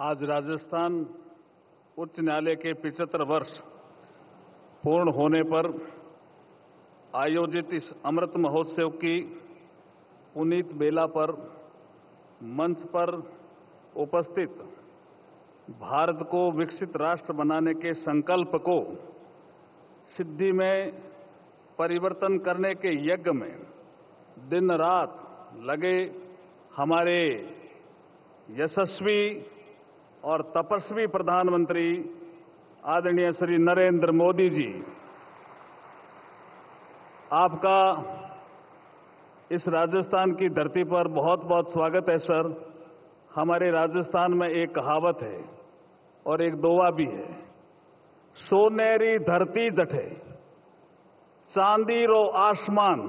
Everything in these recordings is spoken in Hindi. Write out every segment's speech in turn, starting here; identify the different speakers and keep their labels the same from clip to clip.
Speaker 1: आज राजस्थान उच्च न्यायालय के पिचहत्तर वर्ष पूर्ण होने पर आयोजित इस अमृत महोत्सव की पुनीत बेला पर मंच पर उपस्थित भारत को विकसित राष्ट्र बनाने के संकल्प को सिद्धि में परिवर्तन करने के यज्ञ में दिन रात लगे हमारे यशस्वी और तपस्वी प्रधानमंत्री आदरणीय श्री नरेंद्र मोदी जी, आपका इस राजस्थान की धरती पर बहुत बहुत स्वागत है, सर। हमारे राजस्थान में एक कहावत है और एक दोवा भी है। सोनेरी धरती जठे, चांदी रो आसमान,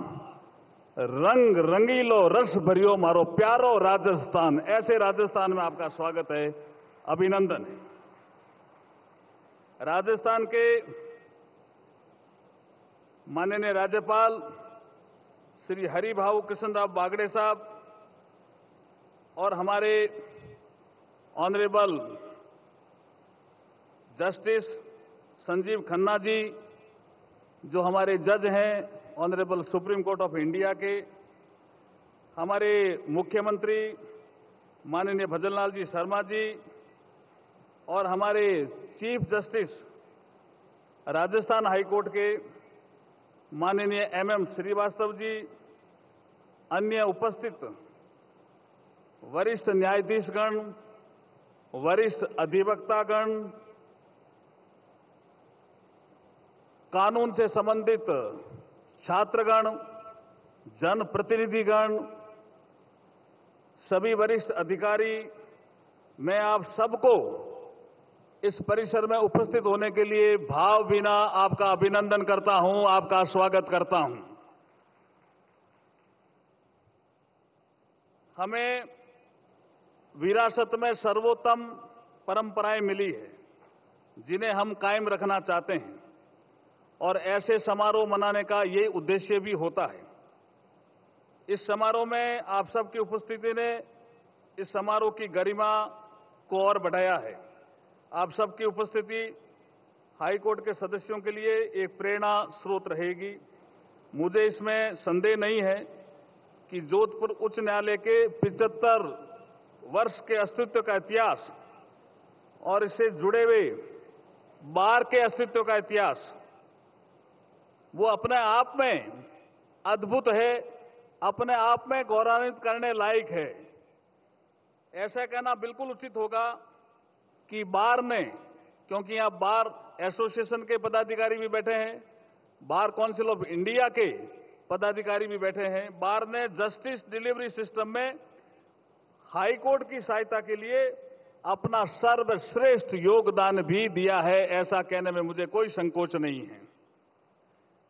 Speaker 1: रंग रंगीलो रस भरियो मारो प्यारो राजस्थान। ऐसे राजस्थान में आपका स्वागत है। अभिनंदन। है राजस्थान के माननीय राज्यपाल श्री हरिभाऊ कृष्णराव बागड़े साहब और हमारे ऑनरेबल जस्टिस संजीव खन्ना जी, जो हमारे जज हैं, honourable supreme court of India के, हमारे मुख्यमंत्री माननीय भजनलाल जी शर्मा जी और हमारे चीफ जस्टिस राजस्थान हाईकोर्ट के माननीय एमएम श्रीवास्तव जी, अन्य उपस्थित वरिष्ठ न्यायाधीशगण, वरिष्ठ अधिवक्तागण, कानून से संबंधित छात्रगण, जनप्रतिनिधिगण, सभी वरिष्ठ अधिकारी, मैं आप सबको इस परिसर में उपस्थित होने के लिए भाव बिना आपका अभिनंदन करता हूँ, आपका स्वागत करता हूँ। हमें विरासत में सर्वोत्तम परंपराएँ मिली है, जिन्हें हम कायम रखना चाहते हैं, और ऐसे समारोह मनाने का ये उद्देश्य भी होता है। इस समारोह में आप सबकी उपस्थिति ने इस समारोह की गरिमा को और बढ़ाया है। आप सबकी उपस्थिति हाईकोर्ट के सदस्यों के लिए एक प्रेरणा स्रोत रहेगी। मुझे इसमें संदेह नहीं है कि जोधपुर उच्च न्यायालय के 75 वर्ष के अस्तित्व का इतिहास और इससे जुड़े हुए बार के अस्तित्व का इतिहास, वो अपने आप में अद्भुत है, अपने आप में गौरवान्वित करने लायक है। ऐसा कहना बिल्कुल उचित होगा कि बार ने क्योंकि यहाँ बार एसोसिएशन के पदाधिकारी भी बैठे हैं, बार काउंसिल ऑफ़ इंडिया के पदाधिकारी भी बैठे हैं, बार ने जस्टिस डिलीवरी सिस्टम में हाई कोर्ट की सहायता के लिए अपना सर्वश्रेष्ठ योगदान भी दिया है, ऐसा कहने में मुझे कोई संकोच नहीं है।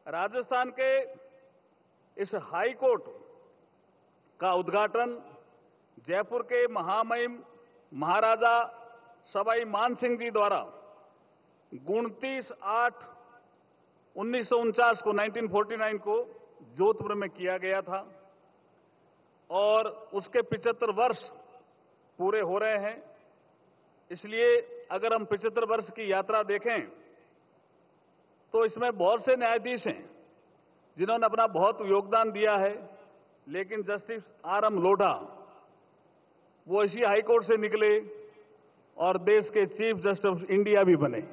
Speaker 1: राजस्थान के इस हाई कोर्ट का उद्घाटन जयपुर के महामहिम महाराजा सवाई मान सिंह जी द्वारा उनतीस आठ उन्नीस को 1949 को जोधपुर में किया गया था और उसके 75 वर्ष पूरे हो रहे हैं। इसलिए अगर हम 75 वर्ष की यात्रा देखें तो इसमें बहुत से न्यायाधीश हैं जिन्होंने अपना बहुत योगदान दिया है, लेकिन जस्टिस आर एम लोढ़ा वो इसी हाईकोर्ट से निकले और देश के चीफ जस्टिस ऑफ़ इंडिया भी बने।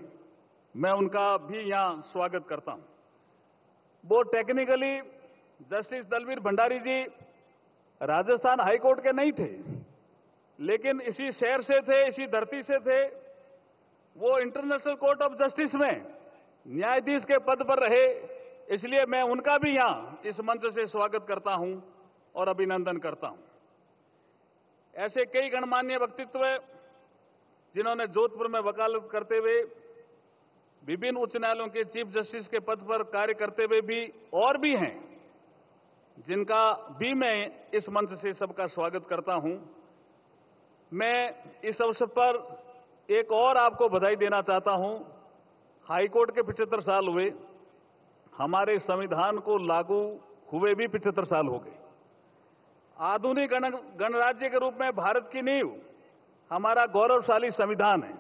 Speaker 1: मैं उनका भी यहाँ स्वागत करता हूँ। वो technically justice Dalveer Bhandari ji Rajasthan high court के नहीं थे, लेकिन इसी शहर से थे, इसी धरती से थे। वो इंटरनेशनल कोर्ट ऑफ़ जस्टिस में न्यायाधीश के पद पर रहे, इसलिए मैं उनका भी यहाँ इस मंच से स्वागत करता हूँ और अभिनंदन करता हूँ। ऐसे कई गणमान्य व्यक्तित्व जिन्होंने जोधपुर में वकालत करते हुए विभिन्न उच्च न्यायालयों के चीफ जस्टिस के पद पर कार्य करते हुए भी और भी हैं, जिनका भी मैं इस मंच से सबका स्वागत करता हूँ। मैं इस अवसर पर एक और आपको बधाई देना चाहता हूँ। हाईकोर्ट के 75 साल हुए, हमारे संविधान को लागू हुए भी 75 साल हो गए। आधुनिक गण, गणराज्य के रूप में भारत की नींव हमारा गौरवशाली संविधान है,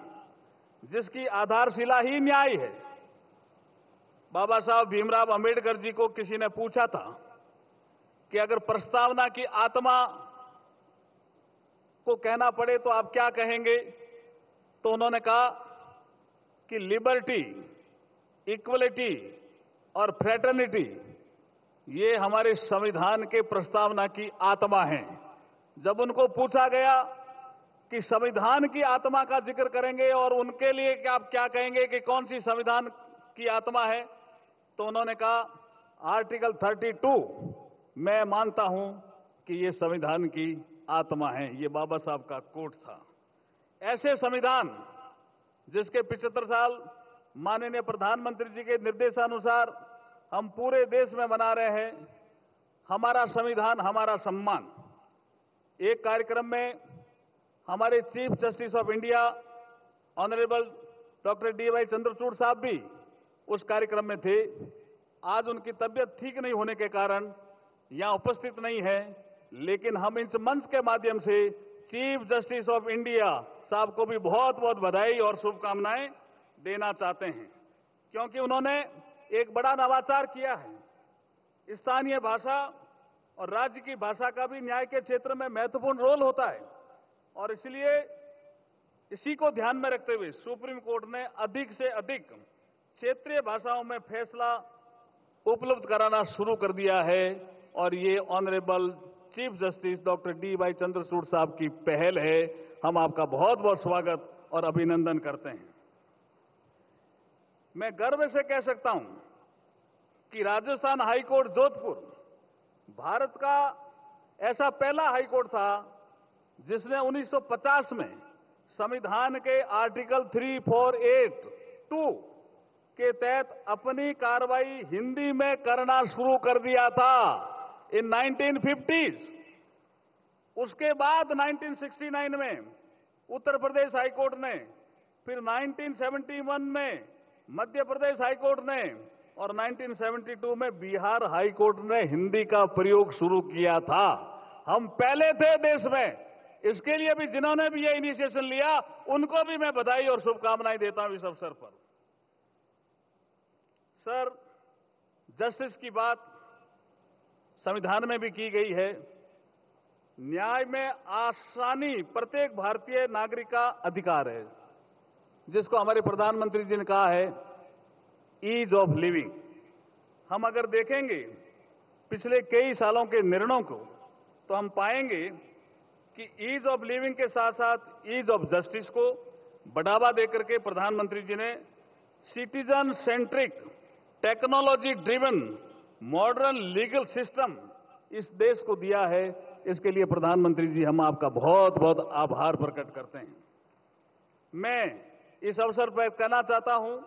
Speaker 1: जिसकी आधारशिला ही न्याय है। बाबा साहब भीमराव अंबेडकर जी को किसी ने पूछा था कि अगर प्रस्तावना की आत्मा को कहना पड़े तो आप क्या कहेंगे? तो उन्होंने कहा कि लिबर्टी, इक्वलिटी और फ्रेटर्निटी, ये हमारे संविधान के प्रस्तावना की आत्मा है। जब उनको पूछा गया कि संविधान की आत्मा का ज़िक्र करेंगे और उनके लिए क्या आप क्या कहेंगे कि कौन सी संविधान की आत्मा है? तो उन्होंने कहा, आर्टिकल 32 मैं मानता हूँ कि ये संविधान की आत्मा है। ये बाबा साहब का कोट था। ऐसे संविधान जिसके 75 साल माननीय प्रधानमंत्री जी के निर्देशानुसार हम पूरे देश में मना रहे हैं, हमारा संविधान, हमारा सम्मान। एक कार्यक्रम में हमारे chief justice of India, honourable doctor D Y Chandrachud साहब भी उस कार्यक्रम में थे। आज उनकी तबियत ठीक नहीं होने के कारण यहाँ उपस्थित नहीं है, लेकिन हम इस मंच के माध्यम से चीफ जस्टिस ऑफ़ इंडिया साहब को भी बहुत बहुत बधाई और शुभकामनाएँ देना चाहते हैं, क्योंकि उन्होंने एक बड़ा नवाचार किया है। स्थानीय भाषा और राज्य की भाषा का भी न्याय के क्षेत्र में महत्वपूर्ण रोल होता है। और इसलिए इसी को ध्यान में रखते हुए सुप्रीम कोर्ट ने अधिक से अधिक क्षेत्रीय भाषाओं में फैसला उपलब्ध कराना शुरू कर दिया है। और ये honourable chief justice doctor D Y Chandrachud साहब की पहल है। हम आपका बहुत बहुत स्वागत और अभिनंदन करते हैं। मैं गर्व से कह सकता हूँ कि राजस्थान हाईकोर्ट जोधपुर, भारत का ऐसा पहला हाईकोर्ट था जिसने 1950 में संविधान के आर्टिकल 348 टू के तहत अपनी कार्रवाई हिंदी में करना शुरू कर दिया था इन 1950s उसके बाद 1969 में उत्तर प्रदेश हाईकोर्ट ने, फिर 1971 में मध्य प्रदेश हाईकोर्ट ने और 1972 में बिहार हाईकोर्ट ने हिंदी का प्रयोग शुरू किया था। हम पहले थे देश में। इसके लिए भी जिन्होंने भी ये इनिशिएशन लिया, उनको भी मैं बधाई और शुभकामनाएँ देता हूँ इस अवसर पर। सर जस्टिस की बात संविधान में भी की गई है। न्याय में आसानी प्रत्येक भारतीय नागरिक का अधिकार है, जिसको हमारे प्रधानमंत्री जी ने कहा है ईज ऑफ़ लिविंग हम अगर देखेंगे पिछले कई सालों के निर्णयों को तो हम पाएँगे कि ईज ऑफ़ लिविंग के साथ साथ ईज ऑफ़ जस्टिस को बढ़ावा देकर के प्रधानमंत्री जी ने citizen centric technology driven modern legal system इस देश को दिया है। इसके लिए प्रधानमंत्री जी हम आपका बहुत बहुत आभार प्रकट करते हैं। मैं इस अवसर पर कहना चाहता हूँ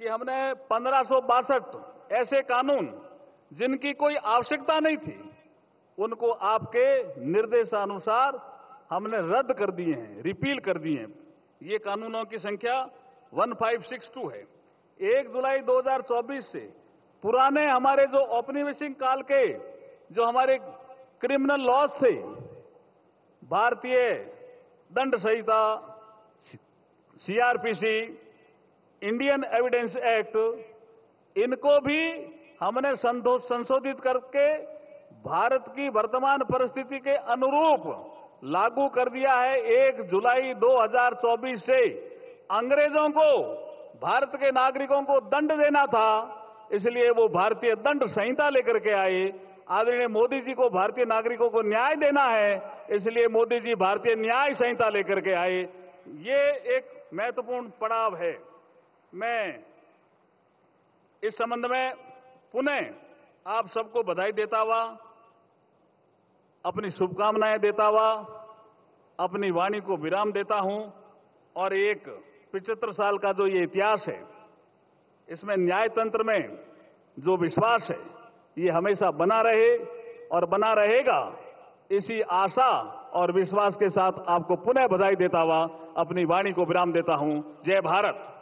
Speaker 1: कि हमने पंद्रह ऐसे कानून जिनकी कोई आवश्यकता नहीं थी उनको आपके निर्देशानुसार हमने रद्द कर दिए हैं, रिपील कर दिए हैं। ये कानूनों की संख्या 1562 है। एक जुलाई 2024 से पुराने हमारे जो औपनिवेशिक काल के, जो हमारे क्रिमिनल लॉज थे, भारतीय दंड संहिता सीआरपीसी इंडियन एविडेंस एक्ट, इनको भी हमने संशोधित करके भारत की वर्तमान परिस्थिति के अनुरूप लागू कर दिया है एक जुलाई 2024 से। अंग्रेज़ों को, भारत के नागरिकों को दंड देना था, इसलिए वो भारतीय दंड संहिता लेकर के आए। आदरणीय मोदी जी को भारतीय नागरिकों को न्याय देना है, इसलिए मोदी जी भारतीय न्याय संहिता लेकर के आए। ये एक महत्वपूर्ण पड़ाव है। मैं इस संबंध में पुनः आप सबको बधाई देता हुआ अपनी शुभकामनाएँ देता हुआ, अपनी वाणी को विराम देता हूँ और एक पिचहत्तर साल का जो ये इतिहास है, इसमें न्याय तंत्र में जो विश्वास है, ये हमेशा बना रहे और बना रहेगा। इसी आशा और विश्वास के साथ आपको पुनः बधाई देता हुआ अपनी वाणी को विराम देता हूँ। जय भारत।